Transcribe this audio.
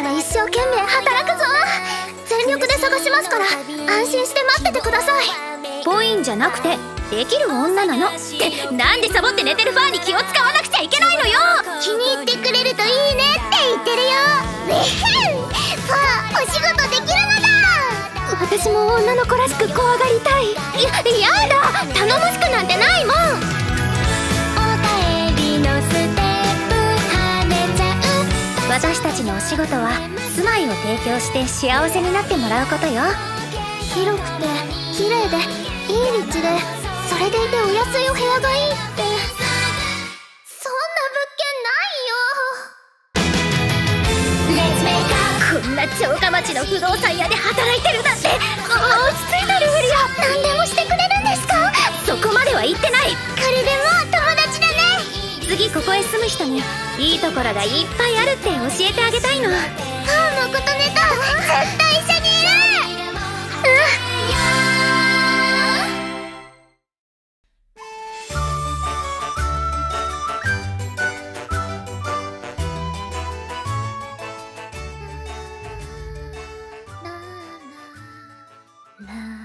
生懸命働くぞ全力で探しますから安心して待っててください。ポインじゃなくてできる女なの。ってなんでサボって寝てるファンに気を使わなくちゃいけないのよ。気に入ってくれるといいねって言ってるよ。ウェヘン。ファーお仕事できるのだ。私も女の子らしく怖がりたいややだ私たちのお仕事は住まいを提供して幸せになってもらうことよ。広くて綺麗でいい立地でそれでいてお安いお部屋がいいって。そんな物件ないよ。こんな城下町の不動産屋で働いてるなんて。落ち着いてるフリア何でもしてくれるんですか？そこまでは言ってない。ここへ住む人にいいところがいっぱいあるって教えてあげたいの。パーマあ誠ネと絶対一緒にいる。うん。